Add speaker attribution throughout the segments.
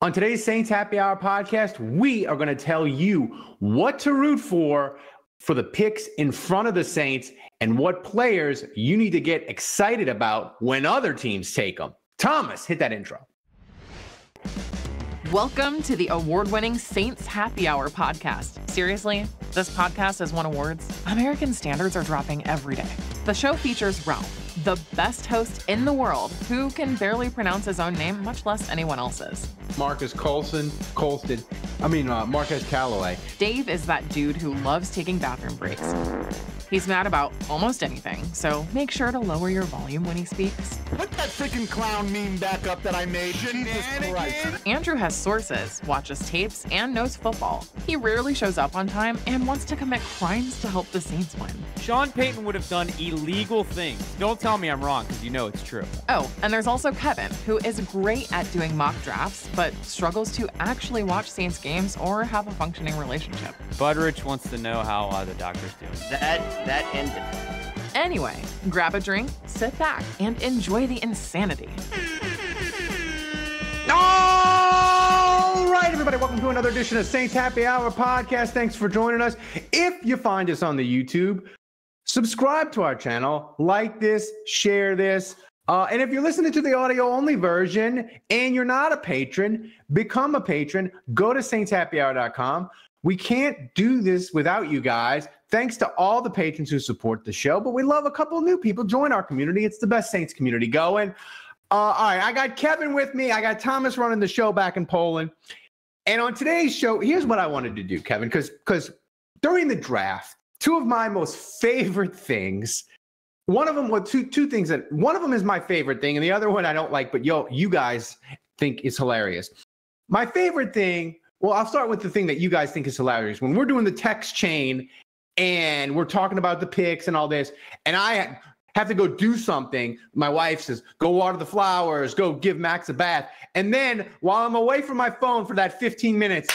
Speaker 1: On today's Saints Happy Hour podcast, we are going to tell you what to root for for the picks in front of the Saints and what players you need to get excited about when other teams take them. Thomas, hit that intro.
Speaker 2: Welcome to the award winning Saints Happy Hour podcast. Seriously, this podcast has won awards. American standards are dropping every day. The show features Ralph the best host in the world who can barely pronounce his own name, much less anyone else's.
Speaker 1: Marcus Colson, Colston, I mean, uh, Marquez Callaway.
Speaker 2: Dave is that dude who loves taking bathroom breaks. He's mad about almost anything, so make sure to lower your volume when he speaks.
Speaker 3: Put that freaking clown meme back up that I made. Jesus Christ.
Speaker 2: Andrew has sources, watches tapes, and knows football. He rarely shows up on time and wants to commit crimes to help the Saints win.
Speaker 4: Sean Payton would have done illegal things. Don't tell me I'm wrong, because you know it's true.
Speaker 2: Oh, and there's also Kevin, who is great at doing mock drafts, but struggles to actually watch Saints games or have a functioning relationship.
Speaker 4: Budrich wants to know how uh, the doctor's doing.
Speaker 5: That that ended.
Speaker 2: Anyway, grab a drink, sit back, and enjoy the insanity.
Speaker 1: All right, everybody, welcome to another edition of Saints Happy Hour podcast. Thanks for joining us. If you find us on the YouTube, subscribe to our channel, like this, share this. Uh, and if you're listening to the audio only version and you're not a patron, become a patron. Go to saintshappyhour.com. We can't do this without you guys. Thanks to all the patrons who support the show, but we love a couple new people join our community. It's the best Saints community going. Uh, all right, I got Kevin with me. I got Thomas running the show back in Poland. And on today's show, here's what I wanted to do, Kevin, because because during the draft, two of my most favorite things. One of them was two two things that one of them is my favorite thing, and the other one I don't like, but yo, you guys think is hilarious. My favorite thing well, I'll start with the thing that you guys think is hilarious. When we're doing the text chain and we're talking about the picks and all this, and I have to go do something, my wife says, go water the flowers, go give Max a bath. And then while I'm away from my phone for that 15 minutes,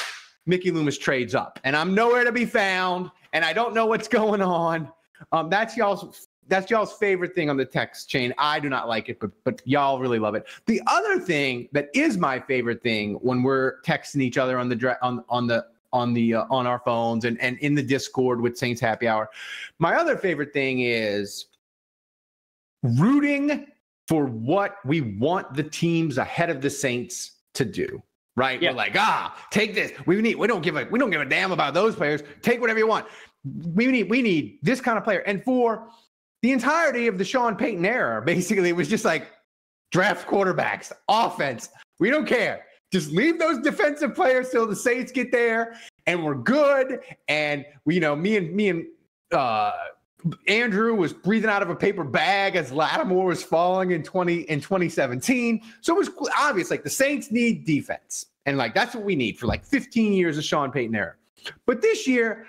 Speaker 1: Mickey Loomis trades up and I'm nowhere to be found and I don't know what's going on. Um, that's y'all's that's y'all's favorite thing on the text chain. I do not like it, but but y'all really love it. The other thing that is my favorite thing when we're texting each other on the on on the on the uh, on our phones and and in the Discord with Saints Happy Hour. My other favorite thing is rooting for what we want the teams ahead of the Saints to do. Right? Yeah. We're like, ah, take this. We need. We don't give a. We don't give a damn about those players. Take whatever you want. We need. We need this kind of player. And for the entirety of the Sean Payton era, basically, it was just like draft quarterbacks, offense. We don't care. Just leave those defensive players till the Saints get there, and we're good. And you know, me and me and uh, Andrew was breathing out of a paper bag as Lattimore was falling in 20 in 2017. So it was obvious like the Saints need defense. And like that's what we need for like 15 years of Sean Payton era. But this year,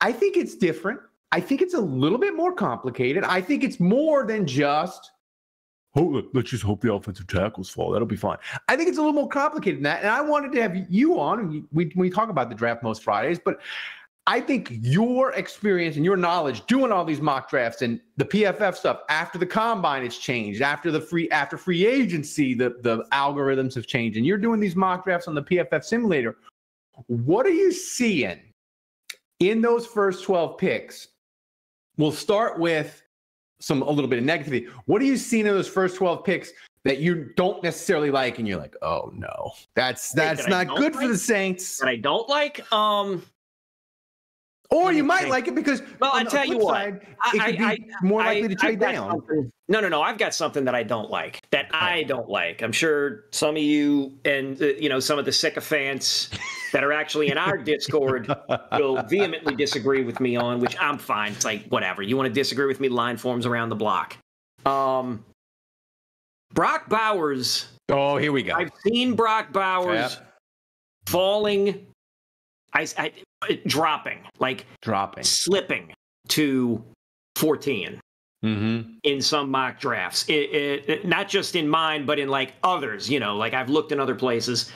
Speaker 1: I think it's different. I think it's a little bit more complicated. I think it's more than just, let's just hope the offensive tackles fall. That'll be fine. I think it's a little more complicated than that. And I wanted to have you on. We, we talk about the draft most Fridays, but I think your experience and your knowledge doing all these mock drafts and the PFF stuff after the combine has changed, after the free after free agency, the, the algorithms have changed, and you're doing these mock drafts on the PFF simulator. What are you seeing in those first 12 picks we'll start with some a little bit of negativity. What are you seeing in those first 12 picks that you don't necessarily like and you're like, "Oh no. That's that's not good like, for the Saints."
Speaker 5: That I don't like um
Speaker 1: or you might like it because
Speaker 5: well, I tell you what, side,
Speaker 1: I, it could be I, more likely to trade down.
Speaker 5: No, no, no. I've got something that I don't like. That I don't like. I'm sure some of you and uh, you know some of the sycophants that are actually in our Discord will vehemently disagree with me on, which I'm fine. It's like whatever. You want to disagree with me? Line forms around the block. Um, Brock Bowers.
Speaker 1: Oh, here we go.
Speaker 5: I've seen Brock Bowers yep. falling. I, I dropping, like
Speaker 1: dropping,
Speaker 5: slipping to 14 mm-hmm. in some mock drafts. It, it, it, not just in mine, but in like others. You know, like I've looked in other places,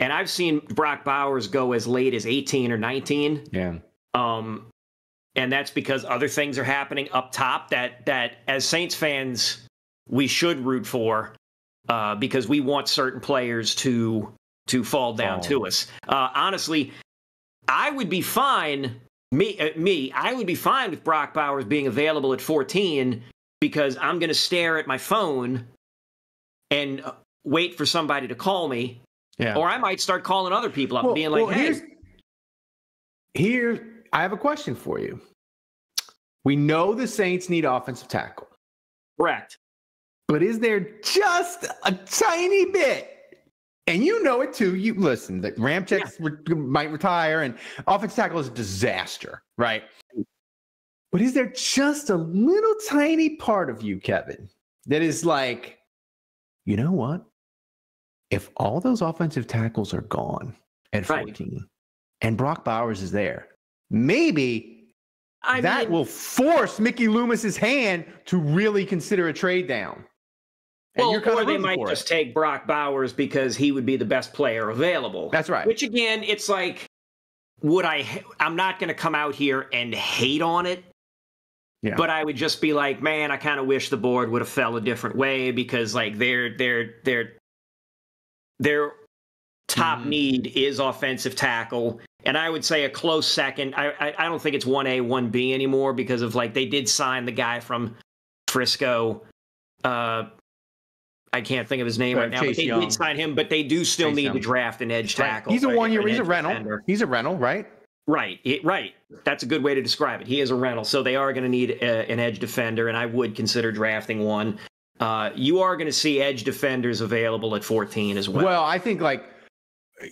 Speaker 5: and I've seen Brock Bowers go as late as 18 or 19.
Speaker 1: Yeah.
Speaker 5: Um, and that's because other things are happening up top that that as Saints fans we should root for uh, because we want certain players to to fall down
Speaker 1: Oh.
Speaker 5: to us. Uh, honestly, I would be fine. Me, uh, me, I would be fine with Brock Bowers being available at 14 because I'm going to stare at my phone and uh, wait for somebody to call me,
Speaker 1: Yeah.
Speaker 5: or I might start calling other people up and being like, "Hey,
Speaker 1: here's, here, I have a question for you. We know the Saints need offensive tackle,
Speaker 5: correct."
Speaker 1: but is there just a tiny bit? And you know it too. You listen. The Ramczyk re- might retire, and offensive tackle is a disaster, right? But is there just a little tiny part of you, Kevin, that is like, you know what? If all those offensive tackles are gone at
Speaker 5: Right.
Speaker 1: 14 and Brock Bowers is there, maybe
Speaker 5: I
Speaker 1: that
Speaker 5: mean,
Speaker 1: will force Mickey Loomis's hand to really consider a trade down. And
Speaker 5: well, or
Speaker 1: of
Speaker 5: they might just
Speaker 1: it.
Speaker 5: take Brock Bowers because he would be the best player available.
Speaker 1: That's right.
Speaker 5: Which again, it's like, would I? I'm not going to come out here and hate on it.
Speaker 1: Yeah.
Speaker 5: But I would just be like, man, I kind of wish the board would have fell a different way because like their their their their top
Speaker 1: Mhm.
Speaker 5: need is offensive tackle, and I would say a close second. I I, I don't think it's one A one B anymore because of like they did sign the guy from Frisco. Uh, I can't think of his name
Speaker 1: Uh,
Speaker 5: right now,
Speaker 1: Chase
Speaker 5: but they
Speaker 1: Young.
Speaker 5: did sign him. But they do still
Speaker 1: Chase
Speaker 5: need
Speaker 1: Young.
Speaker 5: to draft an edge tackle.
Speaker 1: He's a one year. He's a rental.
Speaker 5: defender.
Speaker 1: He's a rental, right?
Speaker 5: Right, it- right. That's a good way to describe it. He is a rental, so they are going to need a, an edge defender, and I would consider drafting one. Uh, you are going to see edge defenders available at 14 as well.
Speaker 1: Well, I think like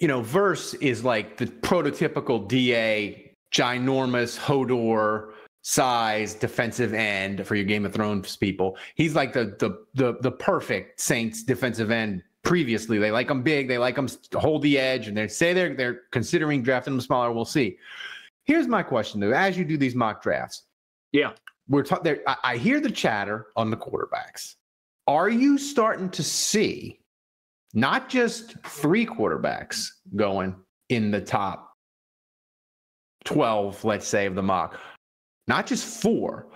Speaker 1: you know, Verse is like the prototypical DA, ginormous Hodor size defensive end for your Game of Thrones people. He's like the the the the perfect Saints defensive end. Previously, they like him big. They like him to hold the edge, and they say they're they're considering drafting him smaller. We'll see. Here's my question though: As you do these mock drafts,
Speaker 5: Yeah.
Speaker 1: we're talking. I, I hear the chatter on the quarterbacks. Are you starting to see not just three quarterbacks going in the top 12, let's say, of the mock, not just four,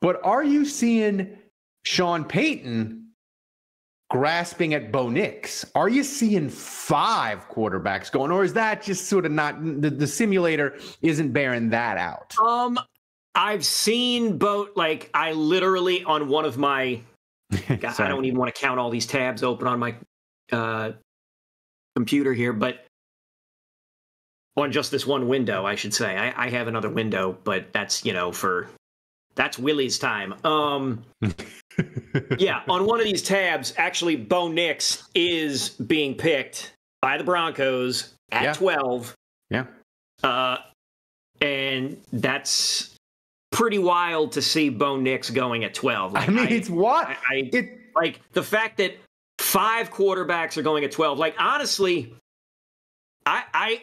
Speaker 1: but are you seeing Sean Payton grasping at Bo Nix? Are you seeing five quarterbacks going, or is that just sort of not the, the simulator isn't bearing that out?
Speaker 5: um, I've seen boat like I literally on one of my. God, I don't even want to count all these tabs open on my uh, computer here, but on just this one window, I should say. I, I have another window, but that's you know for that's Willie's time. Um, yeah, on one of these tabs, actually, Bo Nix is being picked by the Broncos at
Speaker 1: Yeah.
Speaker 5: 12.
Speaker 1: Yeah.
Speaker 5: Uh, and that's pretty wild to see Bo Nix going at 12. Like, I
Speaker 1: mean, it's what
Speaker 5: I, I-
Speaker 1: it.
Speaker 5: like the fact that five quarterbacks are going at 12. Like, honestly, I, I,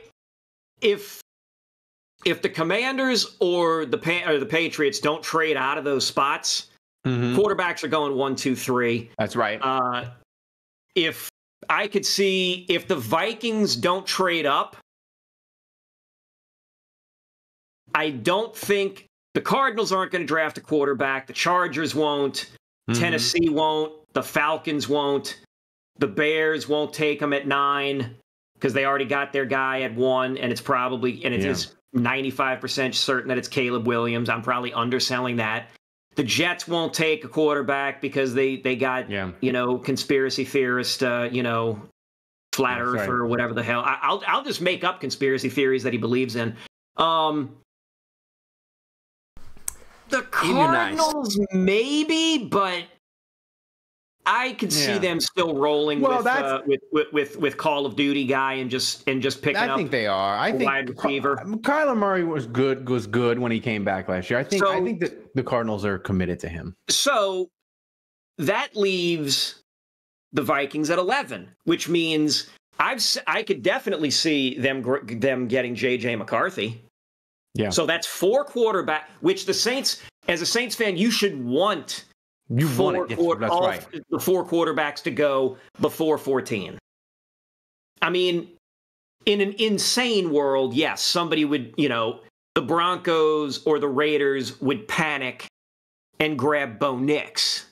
Speaker 5: if, if the Commanders or the or the Patriots don't trade out of those spots,
Speaker 1: Mhm.
Speaker 5: quarterbacks are going one, two, three.
Speaker 1: That's right.
Speaker 5: Uh, if I could see if the Vikings don't trade up, I don't think the Cardinals aren't going to draft a quarterback. The Chargers won't.
Speaker 1: Mhm.
Speaker 5: Tennessee won't. The Falcons won't. The Bears won't take them at nine because they already got their guy at one, and it's probably and it
Speaker 1: Yeah.
Speaker 5: is 95% certain that it's Caleb Williams. I'm probably underselling that. The Jets won't take a quarterback because they they got
Speaker 1: Yeah.
Speaker 5: you know conspiracy theorist uh, you know flat earther or whatever the hell. I, I'll I'll just make up conspiracy theories that he believes in. Um, the
Speaker 4: Immunized.
Speaker 5: Cardinals maybe, but I could see
Speaker 1: Yeah.
Speaker 5: them still rolling
Speaker 1: Well,
Speaker 5: with,
Speaker 1: that's-
Speaker 5: uh, with with with with Call of Duty guy and just and just picking
Speaker 1: I
Speaker 5: up.
Speaker 1: think they are. I think
Speaker 5: wide receiver.
Speaker 1: Kyler Murray was good. Was good when he came back last year. I think. I think that the Cardinals are committed to him.
Speaker 5: So that leaves the Vikings at 11, which means I've s- I could definitely see them them getting JJ McCarthy.
Speaker 1: Yeah.
Speaker 5: So that's four quarterback, which the Saints, as a Saints fan, you should want
Speaker 1: You
Speaker 5: four
Speaker 1: won it. Yes, That's
Speaker 5: all
Speaker 1: right.
Speaker 5: the four quarterbacks to go before 14. I mean, in an insane world, yes, somebody would, you know, the Broncos or the Raiders would panic and grab Bo Nix.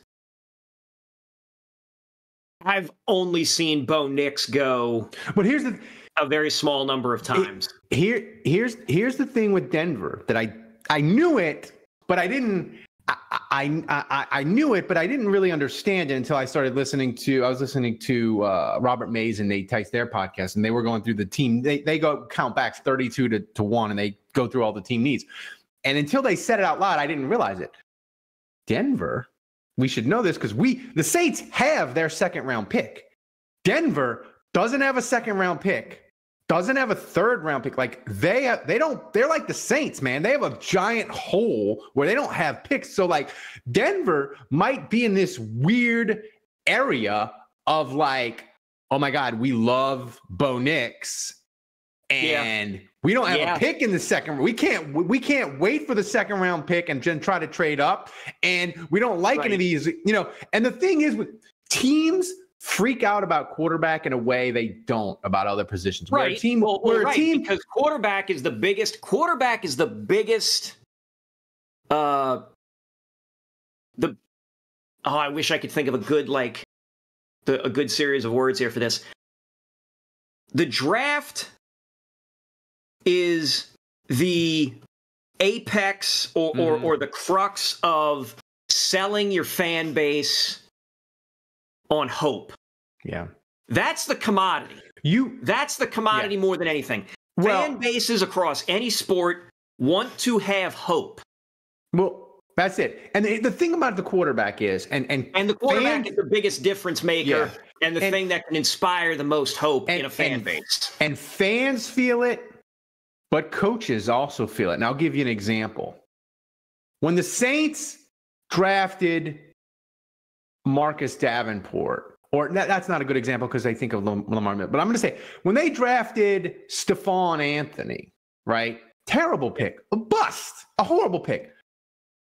Speaker 5: I've only seen Bo Nix go
Speaker 1: But here's the
Speaker 5: a very small number of times.
Speaker 1: here here's here's the thing with Denver that I I knew it, but I didn't. I, I, I, I knew it, but I didn't really understand it until I started listening to. I was listening to uh, Robert Mays and Nate Tice their podcast, and they were going through the team. They they go count backs thirty two to, to one, and they go through all the team needs. And until they said it out loud, I didn't realize it. Denver, we should know this because we the Saints have their second round pick. Denver doesn't have a second round pick doesn't have a third round pick. Like they have, they don't, they're like the Saints, man. They have a giant hole where they don't have picks. So like Denver might be in this weird area of like, oh my God, we love Bo Nix. And yeah. we don't have yeah. a pick in the second. We can't. We can't wait for the second round pick and then try to trade up. And we don't like right. any of these. You know. And the thing is, with teams freak out about quarterback in a way they don't about other positions.
Speaker 5: Right. We're a team. Well, we're right, a team because quarterback is the biggest. Quarterback is the biggest. Uh, the oh, I wish I could think of a good like the a good series of words here for this. The draft is the apex or, mm. or, mm-hmm. or the crux of selling your fan base on hope.
Speaker 1: Yeah.
Speaker 5: That's the commodity.
Speaker 1: You
Speaker 5: that's the commodity yeah. more than anything. Well, Fan bases across any sport want to have hope.
Speaker 1: Well, that's it. And the, the thing about the quarterback is, and and
Speaker 5: and the quarterback fans, is the biggest difference maker, yeah. and the and, thing that can inspire the most hope and, in a fan
Speaker 1: and,
Speaker 5: base.
Speaker 1: And fans feel it, but coaches also feel it. And I'll give you an example. When the Saints drafted Marcus Davenport, or that, that's not a good example because I think of Lamar Miller, but I'm going to say when they drafted Stephone Anthony, right? Terrible pick, a bust, a horrible pick.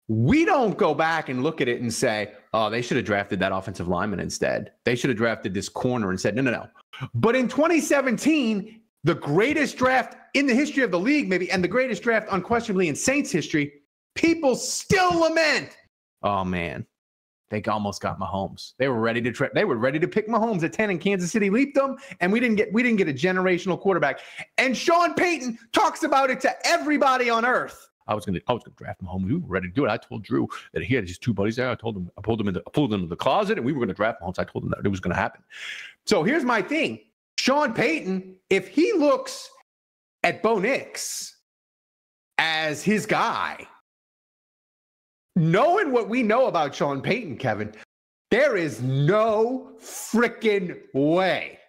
Speaker 1: We don't go back and look at it and say, oh, they should have drafted that offensive lineman instead. They should have drafted this corner and said, no, no, no. But in 2017, the greatest draft in the history of the league, maybe, and the greatest draft unquestionably in Saints history, people still lament. Oh man, they almost got Mahomes. They were ready to tra- they were ready to pick Mahomes at 10 and Kansas City leaped them and we didn't get we didn't get a generational quarterback. And Sean Payton talks about it to everybody on earth. I was gonna I was gonna draft Mahomes. We were ready to do it. I told Drew that he had his two buddies there. I told him I pulled him into I pulled him into the closet and we were gonna draft Mahomes. I told him that it was gonna happen. So here's my thing. Sean Payton, if he looks at Bo Nix as his guy, knowing what we know about Sean Payton, Kevin, there is no freaking way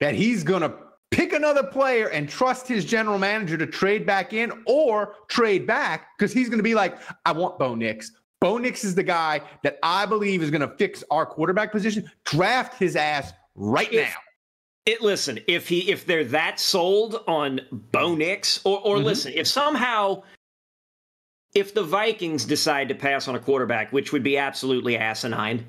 Speaker 1: that he's going to pick another player and trust his general manager to trade back in or trade back because he's going to be like, I want Bo Nix. Bo Nix is the guy that I believe is going to fix our quarterback position. Draft his ass right
Speaker 5: if,
Speaker 1: now.
Speaker 5: It listen, if he if they're that sold on Bo Nix, or or mm-hmm. listen, if somehow if the Vikings decide to pass on a quarterback, which would be absolutely asinine,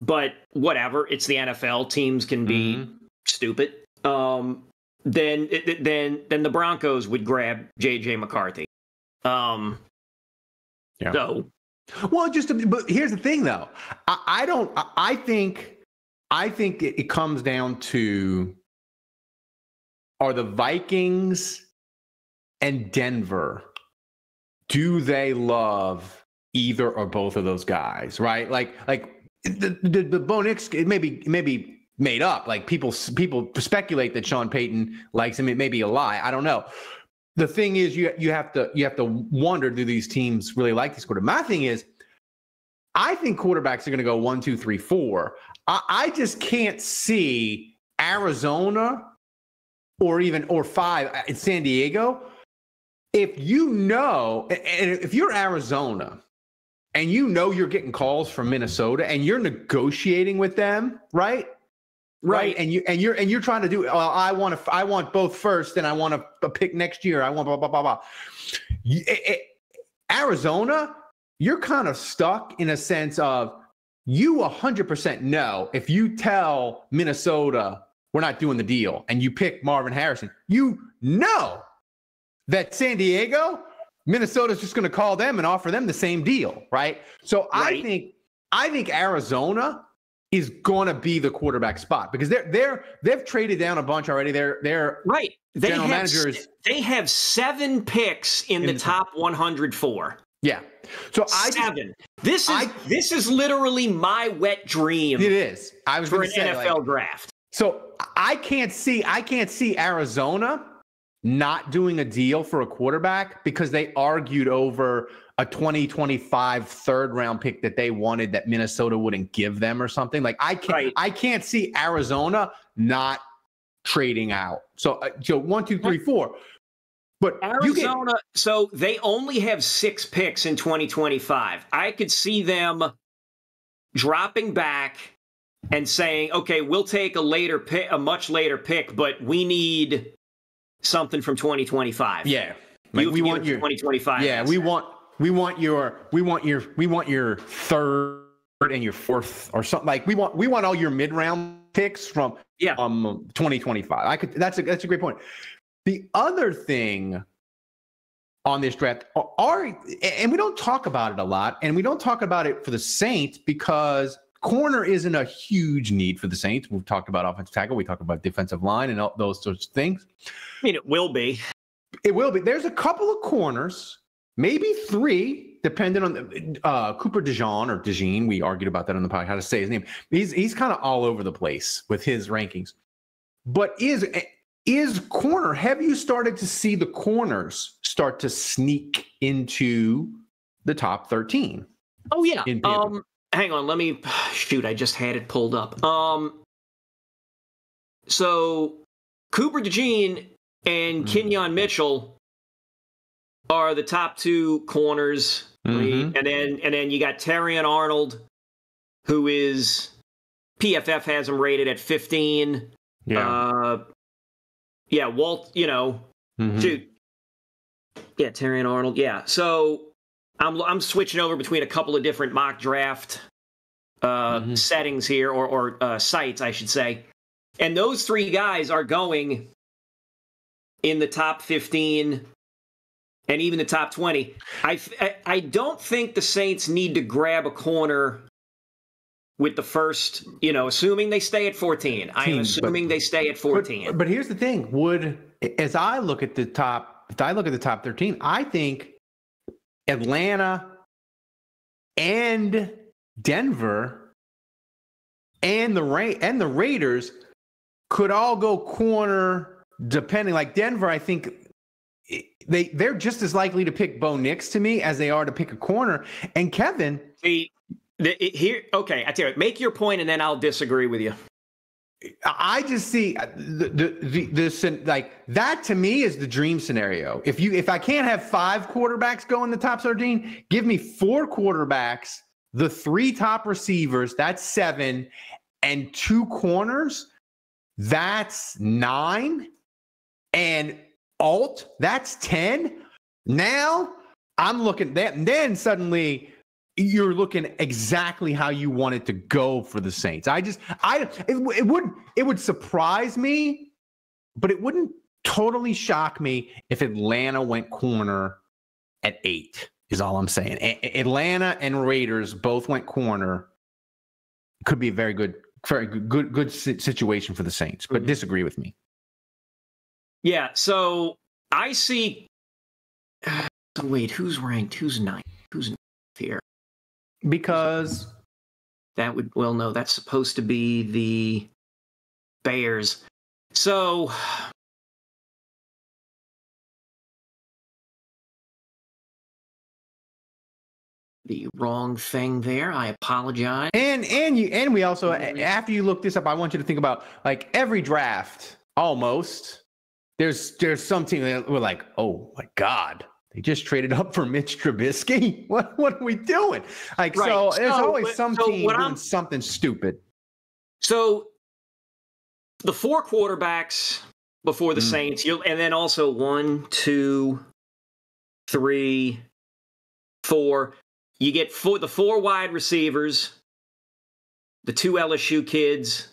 Speaker 5: but whatever, it's the NFL. Teams can be mm-hmm. stupid. Um, then then then the Broncos would grab JJ McCarthy. Um, yeah. So,
Speaker 1: well, just to, but here's the thing, though. I, I don't. I, I think. I think it, it comes down to are the Vikings and Denver do they love either or both of those guys, right? Like, like the the, the Bo Nix, it may be maybe made up. Like people people speculate that Sean Payton likes him. It may be a lie. I don't know. The thing is, you you have to you have to wonder: Do these teams really like this quarter. My thing is, I think quarterbacks are going to go one, two, three, four. I, I just can't see Arizona or even or five in San Diego if you know, and if you're Arizona and you know you're getting calls from Minnesota and you're negotiating with them, right? Right. And you and you're and you're trying to do. Well, I want to. I want both first, and I want to pick next year. I want blah blah blah blah. It, it, Arizona, you're kind of stuck in a sense of you 100% know if you tell Minnesota we're not doing the deal and you pick Marvin Harrison, you know that San Diego, Minnesota's just going to call them and offer them the same deal, right? So right. I think I think Arizona is going to be the quarterback spot because they're they're they've traded down a bunch already. They're they're
Speaker 5: right. They
Speaker 1: general
Speaker 5: have
Speaker 1: managers.
Speaker 5: they have seven picks in,
Speaker 1: In
Speaker 5: the
Speaker 1: the
Speaker 5: top 104.
Speaker 1: yeah. So I
Speaker 5: seven. This is
Speaker 1: I-
Speaker 5: this is literally my wet dream
Speaker 1: it is. I was
Speaker 5: for an
Speaker 1: say
Speaker 5: NFL
Speaker 1: like,
Speaker 5: draft.
Speaker 1: so I can't see I can't see Arizona not doing a deal for a quarterback because they argued over a 2025 third round pick that they wanted that Minnesota wouldn't give them or something. Like I can't
Speaker 5: Right.
Speaker 1: I can't see Arizona not trading out. So uh, so one, two, three, four. But you get
Speaker 5: Arizona, so they only have six picks in 2025. I could see them dropping back and saying, "Okay, we'll take a later pick, a much later pick, but we need something from 2025."
Speaker 1: yeah. Like we want your
Speaker 5: 2025.
Speaker 1: Yeah, we want we want your we want your we want your third and your fourth or something like we want we want all your mid round picks from
Speaker 5: Yeah.
Speaker 1: um 2025. I could that's a that's a great point. The other thing on this draft are and we don't talk about it a lot and we don't talk about it for the Saints because corner isn't a huge need for the Saints. We've talked about offensive tackle, we talked about defensive line and all those sorts of things.
Speaker 5: I mean, it will be.
Speaker 1: It will be. There's a couple of corners, maybe three, depending on the, uh, Cooper DeJean or DeJean. We argued about that on the podcast, how to say his name. He's he's kind of all over the place with his rankings. But is is corner? Have you started to see the corners start to sneak into the top 13?
Speaker 5: Oh yeah. Um, hang on. Let me shoot. I just had it pulled up. Um, so Cooper DeJean and
Speaker 1: Mhm.
Speaker 5: Quinyon Mitchell are the top two corners,
Speaker 1: Mhm.
Speaker 5: and then and then you got Terrion Arnold, who is PFF has him rated at 15. Uh, yeah, Walt. You know,
Speaker 1: Mhm.
Speaker 5: Shoot. Yeah, Terrion Arnold. Yeah. So I'm I'm switching over between a couple of different mock draft uh,
Speaker 1: Mhm.
Speaker 5: settings here, or or uh, sites, I should say. And those three guys are going in the top 15 and even the top 20. I I, I don't think the Saints need to grab a corner with the first, you know, assuming they stay at 14. I am
Speaker 1: Team, but-
Speaker 5: assuming they stay at
Speaker 1: But-
Speaker 5: 14.
Speaker 1: But, here's the thing: would as I look at the top, if I look at the top 13, I think Atlanta and Denver and the Ra- and the Raiders could all go corner, depending. Like Denver, I think they they're just as likely to pick Bo Nix to me as they are to pick a corner. And Kevin,
Speaker 5: See, the, it- here, okay, I tell you, make your point, and then I'll disagree with you.
Speaker 1: I just see uh, the, the the this like that to me is the dream scenario. If you if I can't have five quarterbacks go in the top 13, give me four quarterbacks, the three top receivers, that's seven, and two corners, that's nine, and alt, that's 10. Now I'm looking that, and then suddenly you're looking exactly how you want it to go for the Saints. I just, I, it, it would, it would surprise me, but it wouldn't totally shock me if Atlanta went corner at eight. Is all I'm saying. A- Atlanta and Raiders both went corner. Could be a very good, very good, good, situation for the Saints. But
Speaker 5: Mhm.
Speaker 1: disagree with me.
Speaker 5: Yeah, so I see. So wait, who's ranked? Who's ninth? Who's ninth here?
Speaker 1: Because
Speaker 5: That would well, no, that's supposed to be the Bears. So the wrong thing there. I apologize.
Speaker 1: And and you and we also after you look this up, I want you to think about like every draft almost. There's there's some team that we're like, oh my god, they just traded up for Mitch Trubisky. What what are we doing? Like
Speaker 5: Right.
Speaker 1: so, there's
Speaker 5: So,
Speaker 1: always some
Speaker 5: so
Speaker 1: team doing
Speaker 5: I'm-
Speaker 1: something stupid.
Speaker 5: So the four quarterbacks before the
Speaker 1: Mm.
Speaker 5: Saints, you'll, and then also one, two, three, four. You get four, the four wide receivers, the two LSU kids.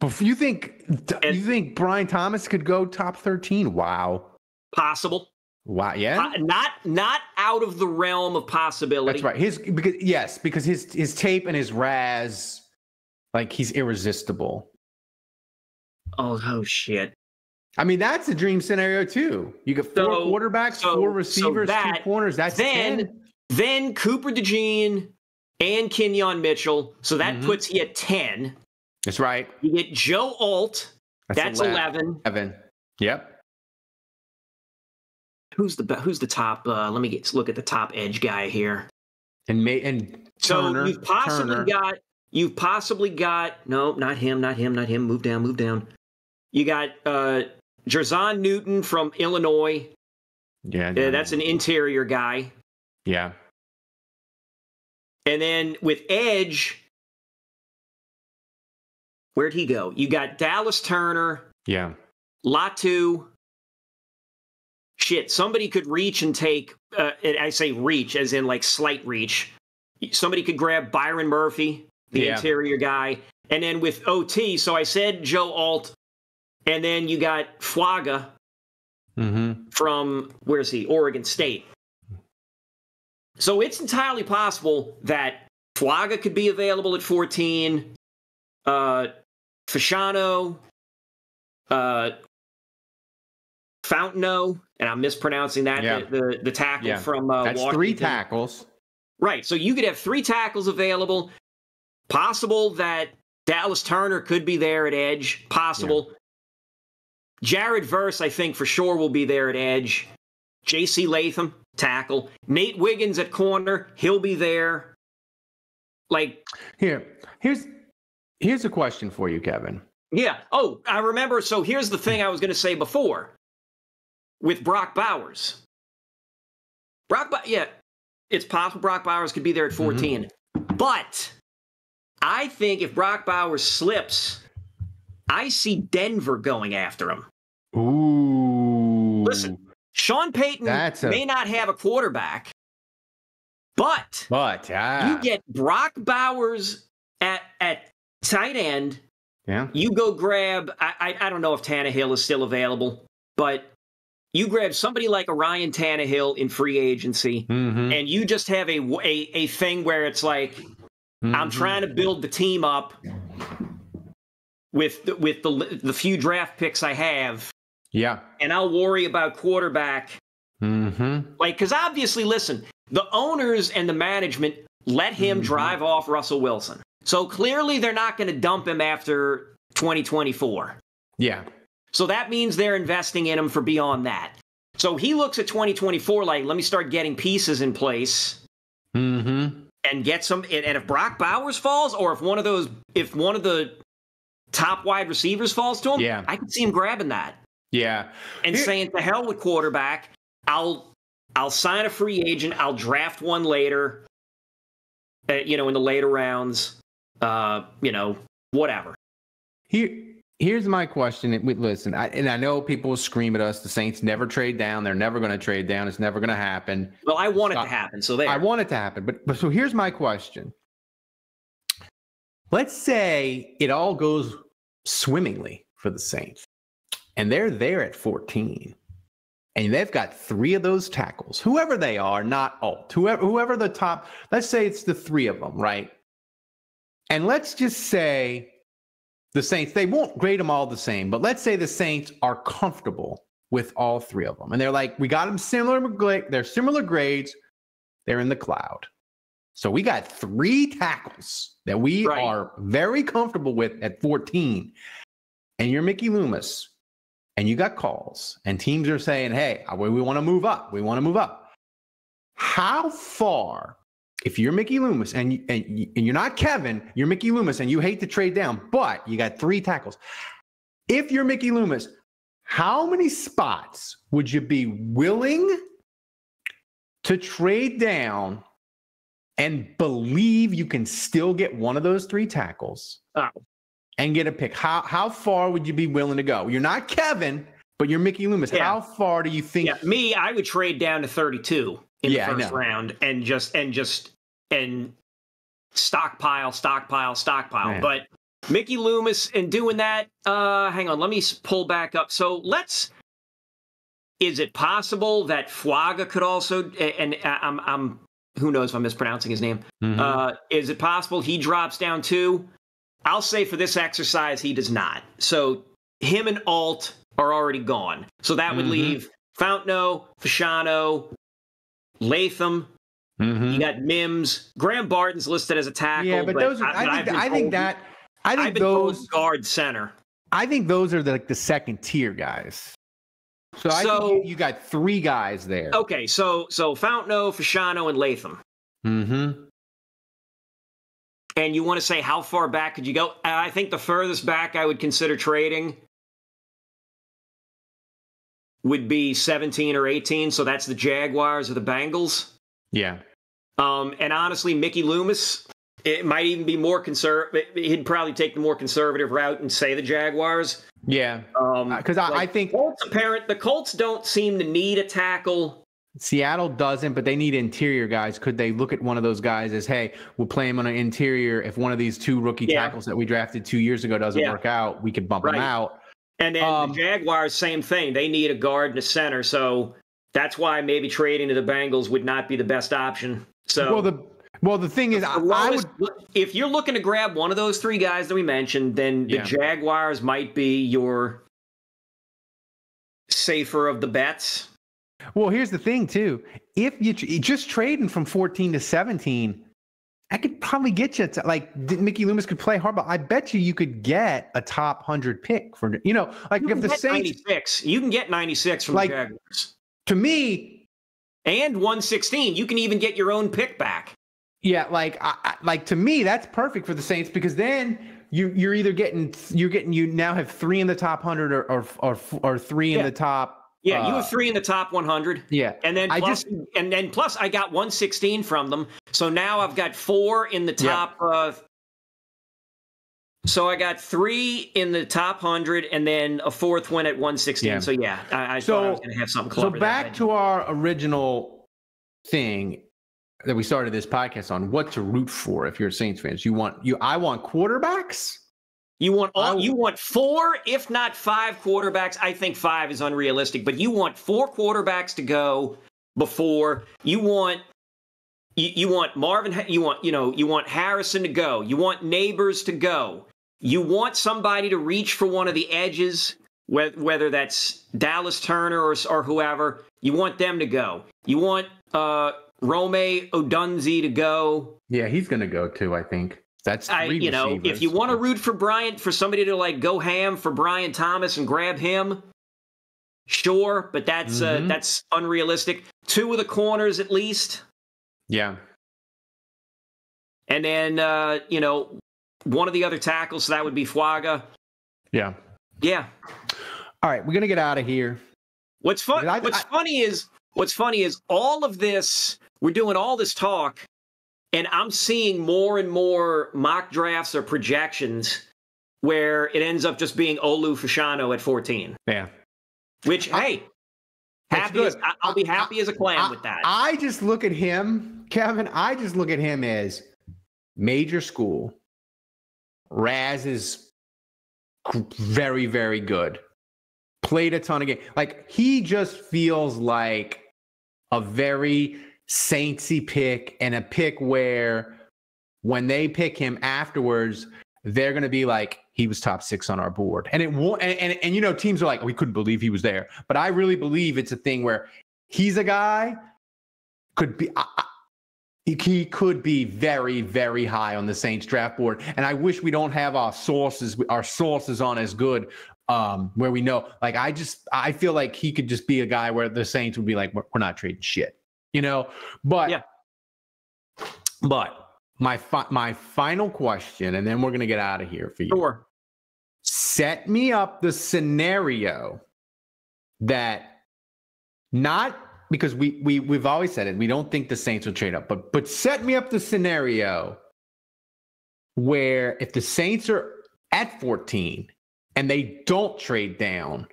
Speaker 1: But you think
Speaker 5: And-
Speaker 1: you think Brian Thomas could go top 13? Wow.
Speaker 5: Possible,
Speaker 1: Wow. Yeah.
Speaker 5: Uh, not not out of the realm of possibility.
Speaker 1: That's right. His because yes, because his his tape and his RAS Like he's irresistible.
Speaker 5: Oh, oh shit.
Speaker 1: I mean, that's a dream scenario too. You get four
Speaker 5: So-
Speaker 1: quarterbacks,
Speaker 5: so-
Speaker 1: four
Speaker 5: so
Speaker 1: receivers,
Speaker 5: that-
Speaker 1: two corners. That's
Speaker 5: then
Speaker 1: 10.
Speaker 5: then Cooper DeJean and Quinyon Mitchell. So that
Speaker 1: Mhm.
Speaker 5: puts you at 10.
Speaker 1: That's right.
Speaker 5: You get Joe Alt. That's, 11.
Speaker 1: 11. Yep.
Speaker 5: Who's the who's the top? Uh, let me get look at the top edge guy here.
Speaker 1: And May and
Speaker 5: So
Speaker 1: Turner.
Speaker 5: you've possibly
Speaker 1: Turner.
Speaker 5: got you've possibly got no, not him, not him, not him. Move down, move down. You got uh Jer'Zhan Newton from Illinois.
Speaker 1: Yeah,
Speaker 5: Uh, that's an interior guy.
Speaker 1: yeah.
Speaker 5: And then with Edge, where'd he go? You got Dallas Turner,
Speaker 1: Yeah.
Speaker 5: Latu. Shit, somebody could reach and take. Uh, and I say reach as in like slight reach. Somebody could grab Byron Murphy, the
Speaker 1: Yeah.
Speaker 5: interior guy, and then with OT. So I said Joe Alt, and then you got Flaga
Speaker 1: Mm-hmm.
Speaker 5: from where's he? Oregon State. So it's entirely possible that Flaga could be available at 14. Uh, Fashanu, uh, Fountaino, and I'm mispronouncing that.
Speaker 1: Yeah.
Speaker 5: The, the the tackle
Speaker 1: Yeah.
Speaker 5: from uh,
Speaker 1: That's three tackles.
Speaker 5: Right. So you could have three tackles available. Possible that Dallas Turner could be there at edge. Possible. Jared Verse, I think for sure will be there at edge. J.C. Latham, tackle. Nate Wiggins at corner, he'll be there. Like,
Speaker 1: Here, here's here's a question for you, Kevin.
Speaker 5: yeah. Oh, I remember. So here's the thing I was going to say before with Brock Bowers. Brock, Bow- yeah, it's possible Brock Bowers could be there at 14. But I think if Brock Bowers slips, I see Denver going after him.
Speaker 1: Ooh.
Speaker 5: Listen, Sean Payton
Speaker 1: That's a-
Speaker 5: may not have a quarterback, but
Speaker 1: But ah,
Speaker 5: you get Brock Bowers at at tight end.
Speaker 1: yeah.
Speaker 5: You go grab. I, I I don't know if Tannehill is still available, but you grab somebody like a Ryan Tannehill in free agency,
Speaker 1: Mm-hmm.
Speaker 5: and you just have a a, a thing where it's like I'm
Speaker 1: Mm-hmm.
Speaker 5: trying to build the team up with the, with the the few draft picks I have,
Speaker 1: Yeah.
Speaker 5: and I'll worry about quarterback.
Speaker 1: Mm-hmm.
Speaker 5: Like, because obviously, listen, the owners and the management let him
Speaker 1: Mhm.
Speaker 5: drive off Russell Wilson. So clearly, they're not going to dump him after 2024.
Speaker 1: Yeah.
Speaker 5: So that means they're investing in him for beyond that. So he looks at 2024 like, let me start getting pieces in place
Speaker 1: Mm-hmm.
Speaker 5: and get some. And and if Brock Bowers falls, or if one of those, if one of the top wide receivers falls to him,
Speaker 1: Yeah.
Speaker 5: I can see him grabbing that
Speaker 1: Yeah.
Speaker 5: and
Speaker 1: Here-
Speaker 5: saying to hell with quarterback. I'll I'll sign a free agent. I'll draft one later. Uh, you know, in the later rounds. Uh, you know, whatever.
Speaker 1: Here, here's my question. We- Listen, I, and I know people will scream at us. The Saints never trade down. They're never going to trade down. It's never going to happen.
Speaker 5: Well, I want it to happen. So there.
Speaker 1: I want it to happen. But, but so here's my question. Let's say it all goes swimmingly for the Saints, and they're there at 14, and they've got three of those tackles, whoever they are, not alt, whoever whoever the top. Let's say it's the three of them, right? And let's just say the Saints, they won't grade them all the same, but let's say the Saints are comfortable with all three of them. And they're like, we got them similar, they're similar grades, they're in the cloud. So we got three tackles that we
Speaker 5: Right.
Speaker 1: are very comfortable with at 14. And you're Mickey Loomis, and you got calls, and teams are saying, hey, we, we want to move up. We want to move up. How far, if you're Mickey Loomis and, and, and you're not Kevin, you're Mickey Loomis and you hate to trade down, but you got three tackles. If you're Mickey Loomis, how many spots would you be willing to trade down and believe you can still get one of those three tackles
Speaker 5: Oh.
Speaker 1: and get a pick? How how far would you be willing to go? You're not Kevin, but you're Mickey Loomis.
Speaker 5: Yeah.
Speaker 1: How far do you think?
Speaker 5: Yeah, me, I would trade down to 32 in
Speaker 1: Yeah,
Speaker 5: the first round and just and just and stockpile, stockpile, stockpile.
Speaker 1: Man.
Speaker 5: But Mickey Loomis and doing that, uh hang on, let me pull back up. So let's is it possible that Flaga could also and uh, I'm I'm who knows if I'm mispronouncing his name.
Speaker 1: Mhm.
Speaker 5: Uh is it possible he drops down too? I'll say for this exercise, he does not. So him and Alt are already gone. So that would
Speaker 1: Mhm.
Speaker 5: leave Fountaino, Fashanu, Latham.
Speaker 1: Mhm.
Speaker 5: You got Mims. Graham Barton's listed as a tackle.
Speaker 1: Yeah, but those are. I
Speaker 5: I've
Speaker 1: think. I think
Speaker 5: told-
Speaker 1: that. I think those.
Speaker 5: guard center.
Speaker 1: I think those are the, like the second tier guys. So I
Speaker 5: So-
Speaker 1: think you, you got three guys there.
Speaker 5: Okay, so so Fountaino, Fashanu, and Latham.
Speaker 1: Mm-hmm.
Speaker 5: And you want to say how far back could you go? I think the furthest back I would consider trading would be 17 or 18. So that's the Jaguars or the Bengals.
Speaker 1: Yeah.
Speaker 5: Um, and honestly, Mickey Loomis, it might even be more conservative. He'd probably take the more conservative route and say the Jaguars.
Speaker 1: Yeah.
Speaker 5: Um,
Speaker 1: Because I, I
Speaker 5: like,
Speaker 1: think
Speaker 5: Colts apparent the Colts don't seem to need a tackle.
Speaker 1: Seattle doesn't, but they need interior guys. Could they look at one of those guys as, hey, we'll play him on an interior. If one of these two rookie
Speaker 5: Yeah.
Speaker 1: tackles that we drafted two years ago doesn't
Speaker 5: Yeah.
Speaker 1: work out, we could bump
Speaker 5: Right.
Speaker 1: him out.
Speaker 5: And then
Speaker 1: Um,
Speaker 5: the Jaguars, same thing. They need a guard and a center. So that's why maybe trading to the Bengals would not be the best option. So
Speaker 1: well, the well, the thing is, I,
Speaker 5: the
Speaker 1: I would.
Speaker 5: if you're looking to grab one of those three guys that we mentioned, then the
Speaker 1: Yeah.
Speaker 5: Jaguars might be your safer of the bets.
Speaker 1: Well, here's the thing too. If you just trading from 14 to 17, I could probably get you to like Mickey Loomis could play hardball. I bet you you could get a top hundred pick for you know like
Speaker 5: You
Speaker 1: if the Saints
Speaker 5: 96. You can get 96 from
Speaker 1: Like-
Speaker 5: the Jaguars.
Speaker 1: to me
Speaker 5: And 116. You can even get your own pick back.
Speaker 1: Yeah, like I, I- like to me, that's perfect for the Saints because then you you're either getting you're getting you now have three in the top hundred or or or, or three in
Speaker 5: Yeah.
Speaker 1: the top.
Speaker 5: Yeah, you
Speaker 1: uh,
Speaker 5: have three in the top 100.
Speaker 1: Yeah,
Speaker 5: And then
Speaker 1: I
Speaker 5: plus,
Speaker 1: just-
Speaker 5: and then plus I got 116 from them. So now I've got four in the
Speaker 1: Yeah.
Speaker 5: top uh so I got three in the top hundred and then a fourth one at 116.
Speaker 1: Yeah.
Speaker 5: So yeah, I, I
Speaker 1: So-
Speaker 5: thought I was gonna have something
Speaker 1: So back to our original thing that we started this podcast on: what to root for if you're a Saints fans. You want you I want quarterbacks.
Speaker 5: You want all
Speaker 1: I-
Speaker 5: you want four, if not five quarterbacks. I think five is unrealistic, but you want four quarterbacks to go before you want you, you want Marvin you want you know you want Harrison to go. You want Nabers to go. You want somebody to reach for one of the edges, whether, whether that's Dallas Turner or, or whoever. You want them to go. You want uh, Rome Odunze to go.
Speaker 1: Yeah, he's gonna go too. I think that's
Speaker 5: I,
Speaker 1: three
Speaker 5: you know, if you want to root for Bryant, for somebody to like go ham for Brian Thomas and grab him, sure, but that's uh,
Speaker 1: Mhm.
Speaker 5: that's unrealistic. Two of the corners at least,
Speaker 1: yeah,
Speaker 5: and then uh, you know one of the other tackles. So that would be Fuaga.
Speaker 1: yeah.
Speaker 5: Yeah.
Speaker 1: All right, we're gonna get out of here.
Speaker 5: What's fun?
Speaker 1: I-
Speaker 5: what's
Speaker 1: I-
Speaker 5: funny is what's funny is all of this. We're doing all this talk, and I'm seeing more and more mock drafts or projections where it ends up just being Olu Fashanu at 14.
Speaker 1: Yeah.
Speaker 5: Which hey,
Speaker 1: That's
Speaker 5: happy as,
Speaker 1: good.
Speaker 5: I- I'll be happy as a clam
Speaker 1: I,
Speaker 5: with that.
Speaker 1: I just look at him, Kevin. I just look at him as major school. RAS is very, very good. Played a ton of games. Like he just feels like a very saintsy pick and a pick where when they pick him afterwards, they're going to be like, he was top six on our board. And it won't, and, and, and, you know, teams are like, we couldn't believe he was there. But I really believe it's a thing where he's a guy could be, I, I- he, could be very, very high on the Saints draft board. And I wish we don't have our sources, our sources on as good. Um, where we know, like, I just, I feel like he could just be a guy where the Saints would be like, we're, we're not trading shit, you know? But,
Speaker 5: Yeah.
Speaker 1: but my, fi- my final question, and then we're going to get out of here for you
Speaker 5: sure.
Speaker 1: set me up the scenario that not because we we we've always said it we don't think the saints will trade up but but set me up the scenario where if the saints are at 14 and they don't trade down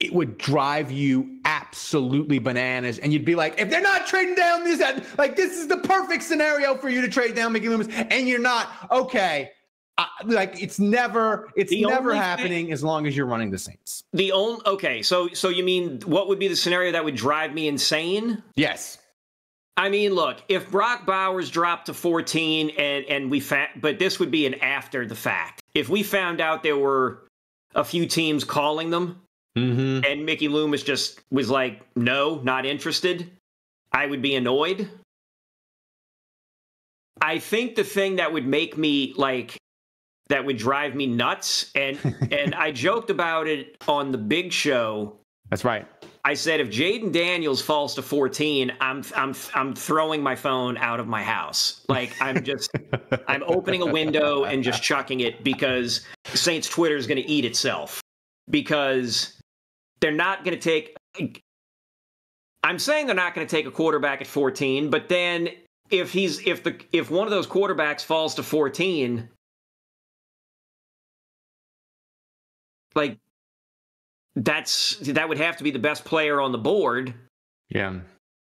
Speaker 1: it would drive you absolutely bananas and you'd be like if they're not trading down this uh, like this is the perfect scenario for you to trade down Mickey Loomis and you're not okay I, like it's never it's
Speaker 5: The
Speaker 1: never
Speaker 5: only thing-
Speaker 1: happening as long as you're running the Saints.
Speaker 5: The only okay, so so you mean what would be the scenario that would drive me insane?
Speaker 1: Yes.
Speaker 5: I mean, look, if Brock Bowers dropped to 14 and and we fa- but this would be an after the fact. If we found out there were a few teams calling them
Speaker 1: Mm-hmm.
Speaker 5: and Mickey Loomis just was like, "No, not interested." I would be annoyed. I think the thing that would make me like that would drive me nuts and and I joked about it on the big show
Speaker 1: That's right.
Speaker 5: I said if Jayden Daniels falls to 14, I'm I'm I'm throwing my phone out of my house. Like I'm just I'm opening a window and just chucking it because Saints Twitter is going to eat itself because they're not going to take I'm saying they're not going to take a quarterback at 14, but then if he's if the if one of those quarterbacks falls to 14 like that's that would have to be the best player on the board
Speaker 1: Yeah.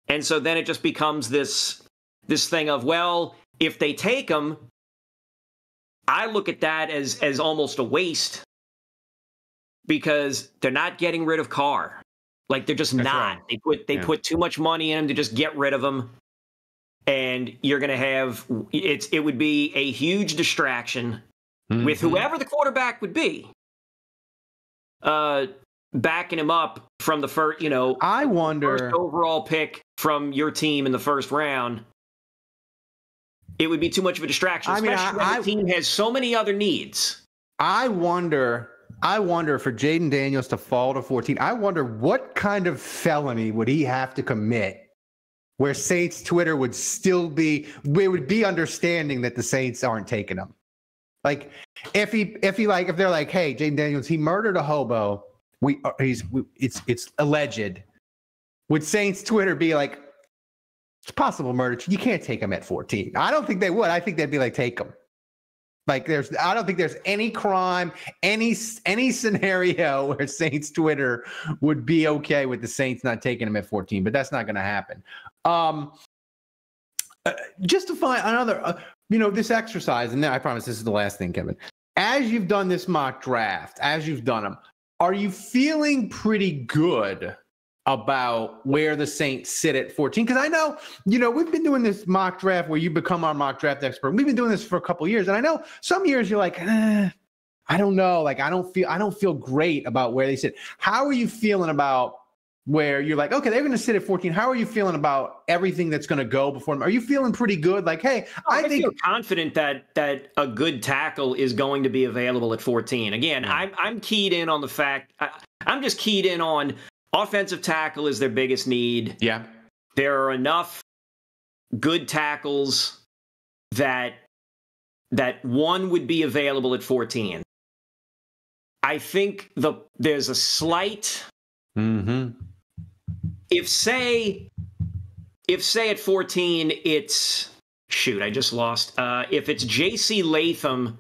Speaker 5: and so then it just becomes this this thing of well if they take him i look at that as as almost a waste because they're not getting rid of carr like they're just
Speaker 1: That's
Speaker 5: not
Speaker 1: right.
Speaker 5: they put they
Speaker 1: Yeah.
Speaker 5: put too much money in him to just get rid of him and you're going to have it's it would be a huge distraction with
Speaker 1: Mhm.
Speaker 5: whoever the quarterback would be uh backing him up from the first you know
Speaker 1: I wonder.
Speaker 5: first overall pick from your team in the first round, it would be too much of a distraction,
Speaker 1: I mean,
Speaker 5: especially
Speaker 1: I-
Speaker 5: when the team has so many other needs.
Speaker 1: I wonder. I wonder for Jayden Daniels to fall to 14. I wonder what kind of felony would he have to commit where Saints Twitter would still be we would be understanding that the Saints aren't taking him. Like if he if he like if they're like, hey, Jayden Daniels, he murdered a hobo. We uh, he's we, it's it's alleged. Would Saints Twitter be like it's possible murder? You can't take him at 14. I don't think they would. I think they'd be like, take him. Like there's, I don't think there's any crime, any any scenario where Saints Twitter would be okay with the Saints not taking him at 14, but that's not going to happen. Um, uh, just to find another, uh, you know, this exercise, and I promise this is the last thing, Kevin. As you've done this mock draft, as you've done them, are you feeling pretty good about where the Saints sit at 14? Because I know, you know, we've been doing this mock draft where you become our mock draft expert. We've been doing this for a couple years, and I know some years you're like, eh, I don't know, like I don't feel, I don't feel great about where they sit. How are you feeling about where you're like, okay, they're going to sit at 14? How are you feeling about everything that's going to go before them? Are you feeling pretty good? Like, hey, I,
Speaker 5: I,
Speaker 1: think
Speaker 5: feel confident that that a good tackle is going to be available at 14. Again, I'm I'm keyed in on the fact I, I'm just keyed in on offensive tackle is their biggest need.
Speaker 1: yeah,
Speaker 5: There are enough good tackles that that one would be available at 14. I think the there's a slight
Speaker 1: mm-hmm.
Speaker 5: if say if say at 14 it's shoot i just lost uh if it's jc latham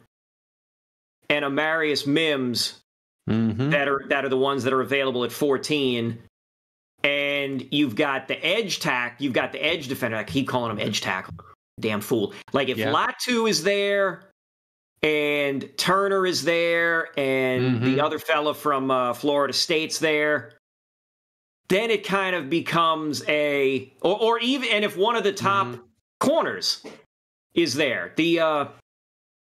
Speaker 5: and amarius mims
Speaker 1: Mm-hmm.
Speaker 5: that are that are the ones that are available at 14 and you've got the edge tack you've got the edge defender i keep calling him edge tackle damn fool like if
Speaker 1: Yeah.
Speaker 5: latu is there and turner is there and
Speaker 1: Mhm.
Speaker 5: the other fella from uh, florida state's there then it kind of becomes a or, or even and if one of the top
Speaker 1: Mhm.
Speaker 5: corners is there the uh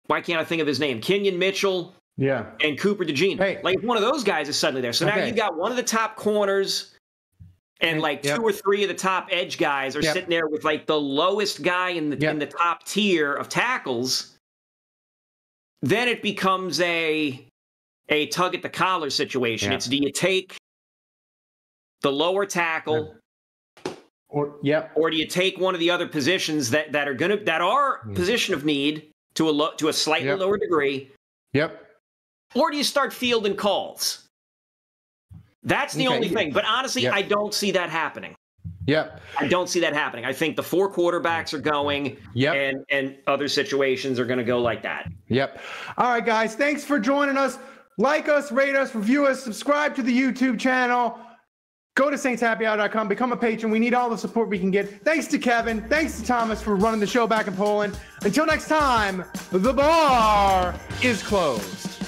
Speaker 5: why can't i think of his name Quinyon Mitchell
Speaker 1: Yeah.
Speaker 5: and Cooper DeJean.
Speaker 1: Hey.
Speaker 5: Like one of those guys is suddenly there. So now you've got one of the top corners and like
Speaker 1: yep.
Speaker 5: two or three of the top edge guys are
Speaker 1: Yep.
Speaker 5: sitting there with like the lowest guy in the
Speaker 1: Yep.
Speaker 5: in the top tier of tackles. Then it becomes a a tug at the collar situation. It's do you take the lower tackle
Speaker 1: Or yep.
Speaker 5: or do you take one of the other positions that that are gonna that are
Speaker 1: Mm.
Speaker 5: position of need to a lo- to a slightly lower degree
Speaker 1: Yep.
Speaker 5: Or do you start fielding calls? That's the
Speaker 1: Okay.
Speaker 5: only thing. But honestly,
Speaker 1: Yep.
Speaker 5: I don't see that happening.
Speaker 1: Yep.
Speaker 5: I don't see that happening. I think the four quarterbacks are going,
Speaker 1: Yep.
Speaker 5: and and other situations are going to go like that.
Speaker 1: Yep. All right, guys. Thanks for joining us. Like us, rate us, review us, subscribe to the YouTube channel. Go to saintshappyhour.com, become a patron. We need all the support we can get. Thanks to Kevin. Thanks to Thomas for running the show back in Poland. Until next time, the bar is closed.